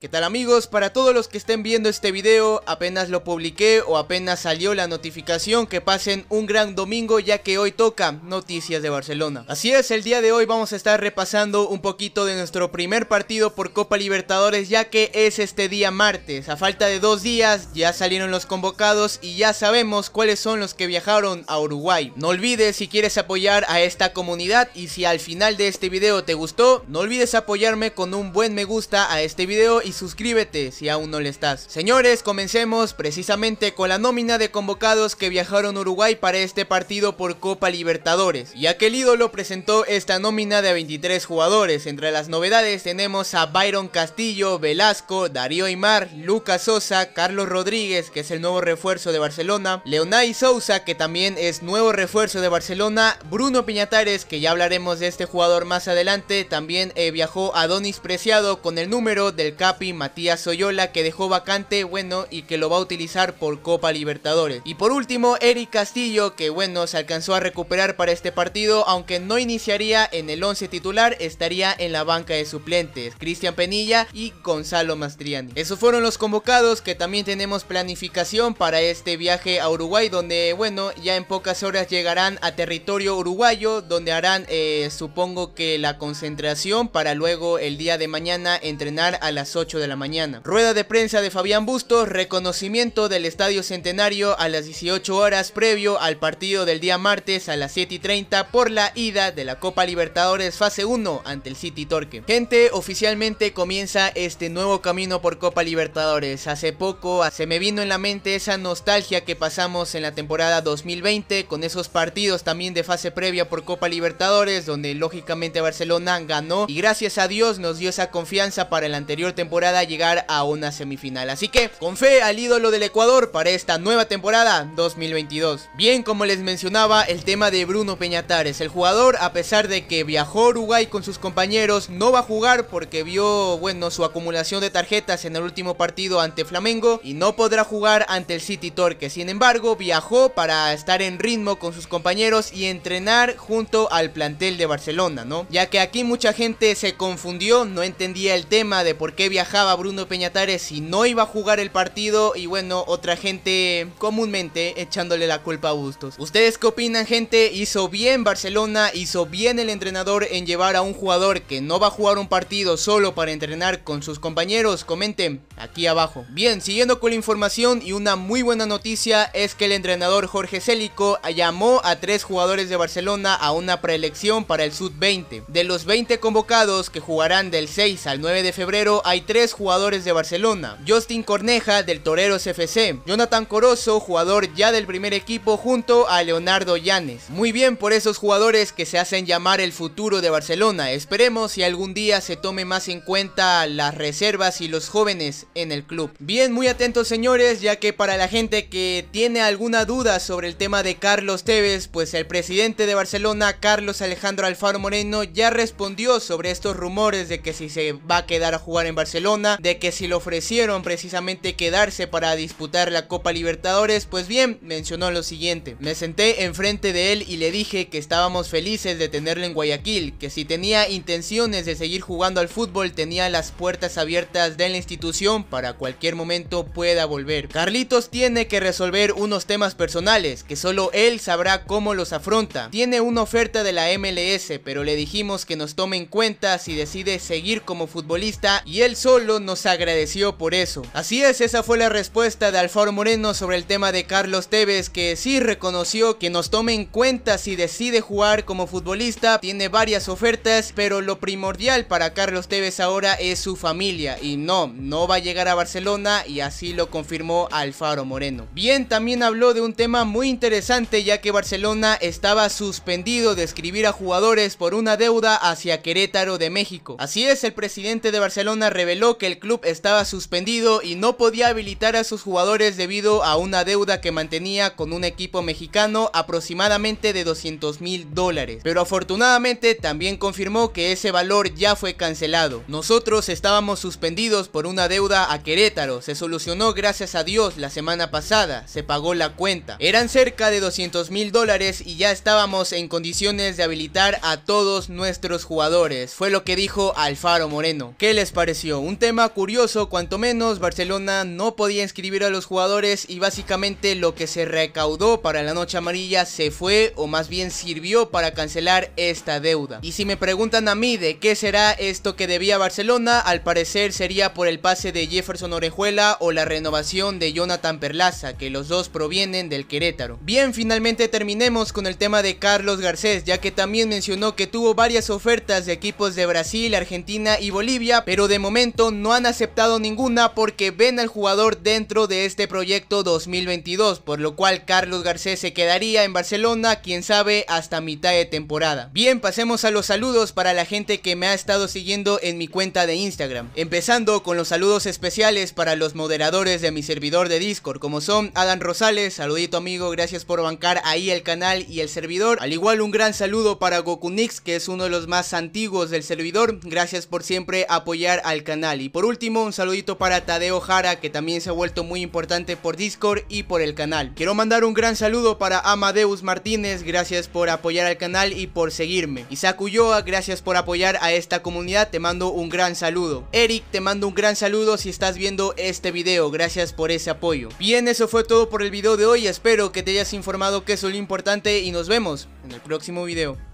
¿Qué tal amigos? Para todos los que estén viendo este video, apenas lo publiqué o apenas salió la notificación que pasen un gran domingo ya que hoy toca Noticias de Barcelona. Así es, el día de hoy vamos a estar repasando un poquito de nuestro primer partido por Copa Libertadores ya que es este día martes. A falta de dos días ya salieron los convocados y ya sabemos cuáles son los que viajaron a Uruguay. No olvides si quieres apoyar a esta comunidad y si al final de este video te gustó, no olvides apoyarme con un buen me gusta a este video y suscríbete si aún no le estás. Señores, comencemos precisamente con la nómina de convocados que viajaron Uruguay para este partido por Copa Libertadores, ya que el ídolo presentó esta nómina de 23 jugadores. Entre las novedades tenemos a Byron Castillo, Velasco, Darío Aymar, Lucas Sosa, Carlos Rodríguez, que es el nuevo refuerzo de Barcelona, Leonay Sousa, que también es nuevo refuerzo de Barcelona, Bruno Piñatares, que ya hablaremos de este jugador más adelante, también eh, viajó a Donis Preciado con el número del cap Matías Soyola que dejó vacante, bueno, y que lo va a utilizar por Copa Libertadores. Y por último, Eric Castillo, que bueno, se alcanzó a recuperar para este partido, aunque no iniciaría en el 11 titular, estaría en la banca de suplentes, Cristian Penilla y Gonzalo Mastriani. Esos fueron los convocados, que también tenemos planificación para este viaje a Uruguay, donde bueno, ya en pocas horas llegarán a territorio uruguayo, donde harán, eh, supongo que la concentración para luego el día de mañana entrenar a las 8 de la mañana. Rueda de prensa de Fabián Bustos, reconocimiento del Estadio Centenario a las 18 horas previo al partido del día martes a las 7 y 30 por la ida de la Copa Libertadores fase 1 ante el City Torque. Gente, oficialmente comienza este nuevo camino por Copa Libertadores. Hace poco se me vino en la mente esa nostalgia que pasamos en la temporada 2020 con esos partidos también de fase previa por Copa Libertadores donde lógicamente Barcelona ganó y gracias a Dios nos dio esa confianza para la anterior temporada llegar a una semifinal. Así que con fe al ídolo del Ecuador para esta nueva temporada 2022. Bien, como les mencionaba, el tema de Bruno Peñatares. El jugador, a pesar de que viajó Uruguay con sus compañeros, no va a jugar porque vio, bueno, su acumulación de tarjetas en el último partido ante Flamengo y no podrá jugar ante el City Torque. Sin embargo, viajó para estar en ritmo con sus compañeros y entrenar junto al plantel de Barcelona, ¿no? Ya que aquí mucha gente se confundió, no entendía el tema de por qué viajó Bruno Peñatares y no iba a jugar el partido y bueno, otra gente comúnmente echándole la culpa a Bustos. ¿Ustedes qué opinan gente? ¿Hizo bien Barcelona? ¿Hizo bien el entrenador en llevar a un jugador que no va a jugar un partido solo para entrenar con sus compañeros? Comenten aquí abajo. Bien, siguiendo con la información y una muy buena noticia es que el entrenador Jorge Célico llamó a tres jugadores de Barcelona a una preelección para el Sud-20. De los 20 convocados que jugarán del 6 al 9 de febrero hay tres jugadores de Barcelona. Justin Corneja del Toreros FC, Jonathan Corozo, jugador ya del primer equipo junto a Leonardo Llanes. Muy bien por esos jugadores que se hacen llamar el futuro de Barcelona. Esperemos si algún día se tome más en cuenta las reservas y los jóvenes en el club. Bien, muy atentos señores, ya que para la gente que tiene alguna duda sobre el tema de Carlos Tevez, pues el presidente de Barcelona, Carlos Alejandro Alfaro Moreno, ya respondió sobre estos rumores de que si se va a quedar a jugar en Barcelona de que si le ofrecieron precisamente quedarse para disputar la Copa Libertadores, pues bien, mencionó lo siguiente. Me senté enfrente de él y le dije que estábamos felices de tenerlo en Guayaquil, que si tenía intenciones de seguir jugando al fútbol tenía las puertas abiertas de la institución para cualquier momento pueda volver. Carlitos tiene que resolver unos temas personales, que solo él sabrá cómo los afronta. Tiene una oferta de la MLS, pero le dijimos que nos tome en cuenta si decide seguir como futbolista y él solo nos agradeció por eso. Así es, esa fue la respuesta de Alfaro Moreno sobre el tema de Carlos Tevez, que sí reconoció que nos tome en cuenta si decide jugar como futbolista, tiene varias ofertas, pero lo primordial para Carlos Tevez ahora es su familia, y no, no va a llegar a Barcelona, y así lo confirmó Alfaro Moreno. Bien, también habló de un tema muy interesante, ya que Barcelona estaba suspendido de escribir a jugadores por una deuda hacia Querétaro de México. Así es, el presidente de Barcelona reveló que el club estaba suspendido y no podía habilitar a sus jugadores debido a una deuda que mantenía con un equipo mexicano aproximadamente de 200 mil dólares. Pero afortunadamente también confirmó que ese valor ya fue cancelado. Nosotros estábamos suspendidos por una deuda a Querétaro, se solucionó gracias a Dios la semana pasada, se pagó la cuenta. Eran cerca de 200 mil dólares y ya estábamos en condiciones de habilitar a todos nuestros jugadores. Fue lo que dijo Alfaro Moreno. ¿Qué les pareció? Un tema curioso, cuanto menos, Barcelona no podía inscribir a los jugadores y básicamente lo que se recaudó para la noche amarilla se fue o más bien sirvió para cancelar esta deuda. Y si me preguntan a mí de qué será esto que debía Barcelona, al parecer sería por el pase de Jefferson Orejuela o la renovación de Jonathan Perlaza, que los dos provienen del Querétaro. Bien, finalmente terminemos con el tema de Carlos Garcés, ya que también mencionó que tuvo varias ofertas de equipos de Brasil, Argentina y Bolivia, pero de momento no han aceptado ninguna porque ven al jugador dentro de este proyecto 2022, por lo cual Carlos Garcés se quedaría en Barcelona, quién sabe, hasta mitad de temporada. Bien, pasemos a los saludos para la gente que me ha estado siguiendo en mi cuenta de Instagram. Empezando con los saludos especiales para los moderadores de mi servidor de Discord, como son Adam Rosales, saludito amigo, gracias por bancar ahí el canal y el servidor. Al igual un gran saludo para Gokunix, que es uno de los más antiguos del servidor, gracias por siempre apoyar al Y por último, un saludito para Tadeo Jara, que también se ha vuelto muy importante por Discord y por el canal. Quiero mandar un gran saludo para Amadeus Martínez, gracias por apoyar al canal y por seguirme. Isaac Ulloa, gracias por apoyar a esta comunidad, te mando un gran saludo. Eric, te mando un gran saludo si estás viendo este video, gracias por ese apoyo. Bien, eso fue todo por el video de hoy, espero que te hayas informado que es lo importante y nos vemos en el próximo video.